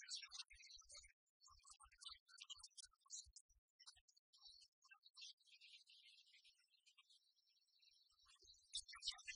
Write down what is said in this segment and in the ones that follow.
Thank you.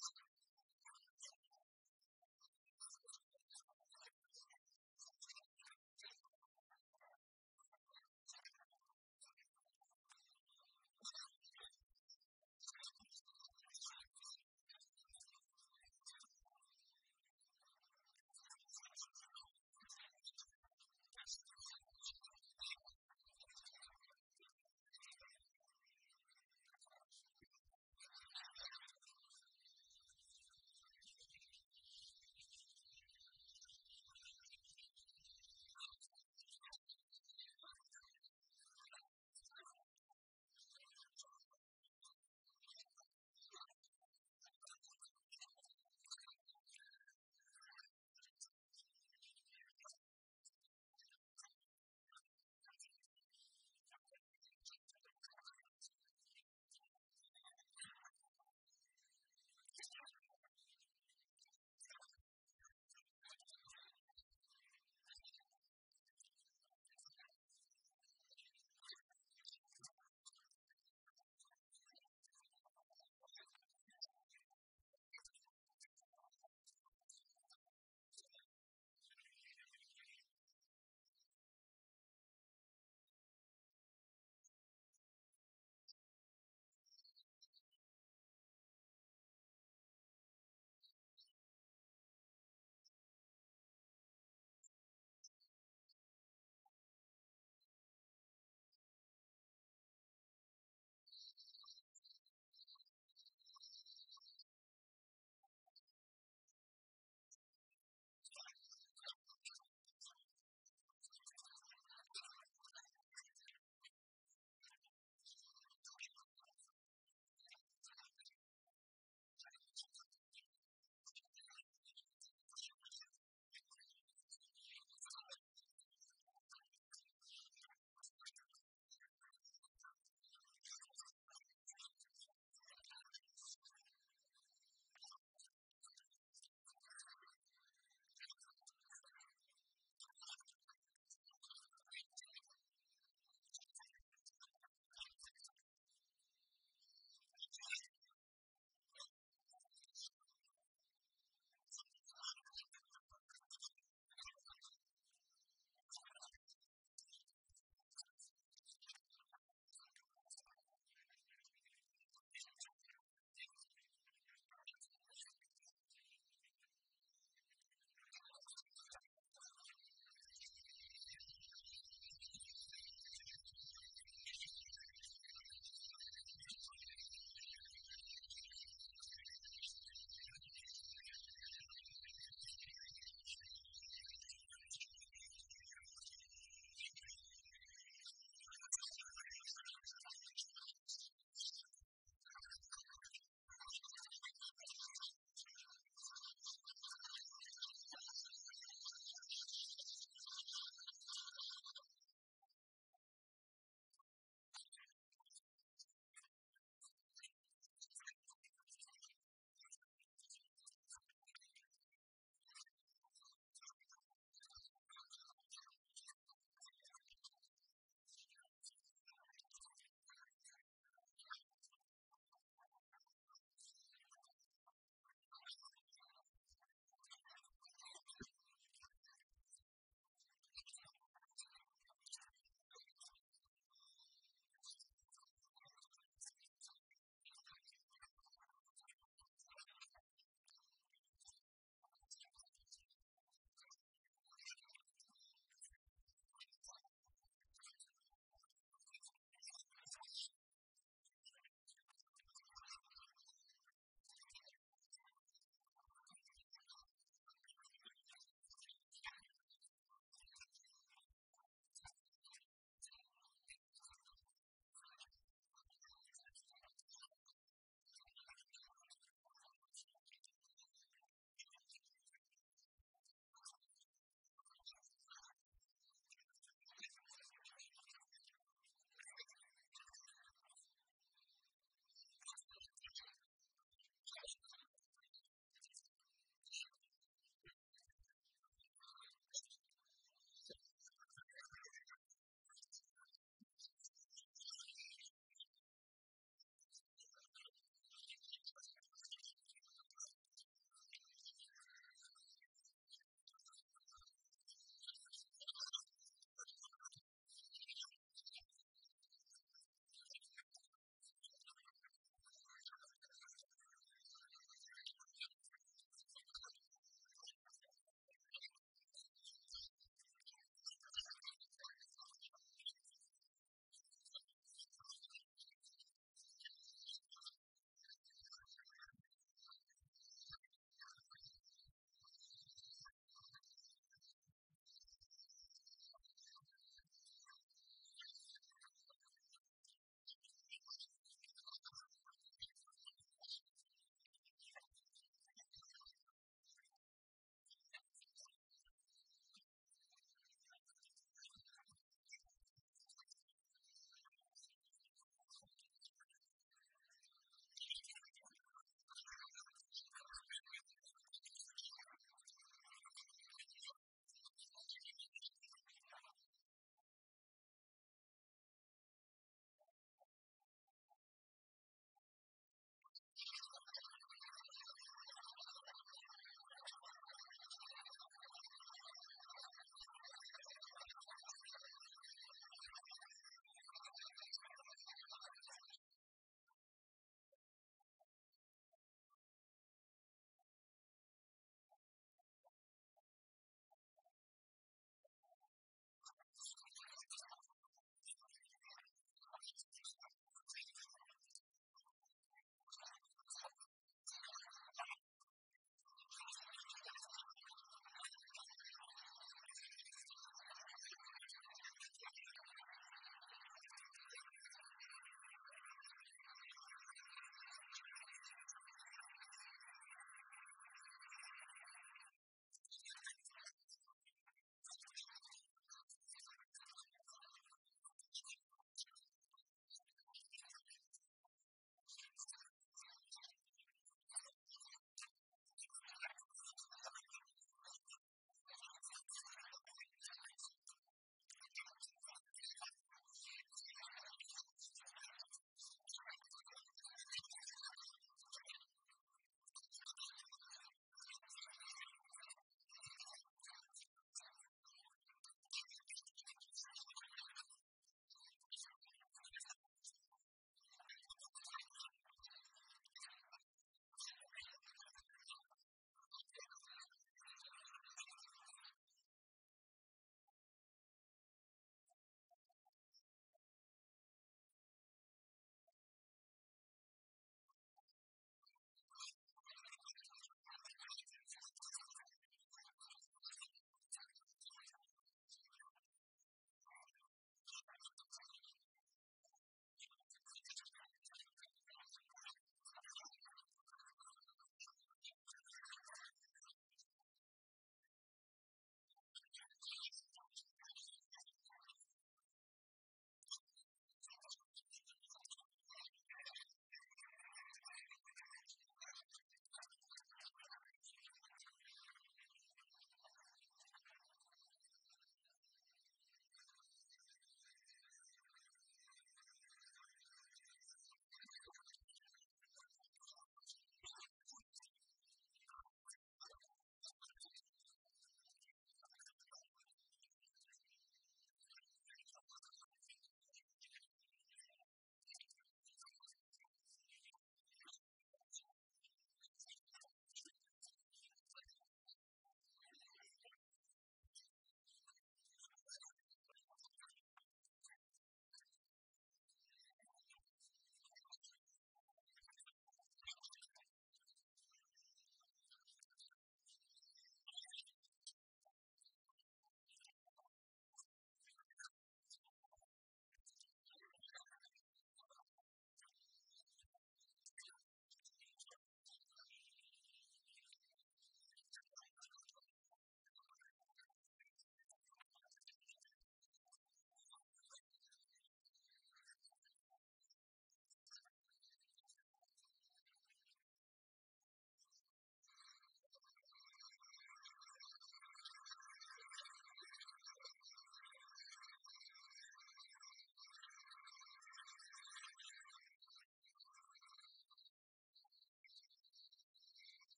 you